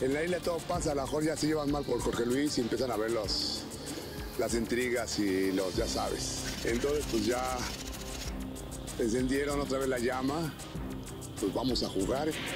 En la isla todo pasa, a lo mejor ya se llevan mal por Jorge Luis y empiezan a ver los, las intrigas y los, ya sabes. Entonces pues ya encendieron otra vez la llama, pues vamos a jugar.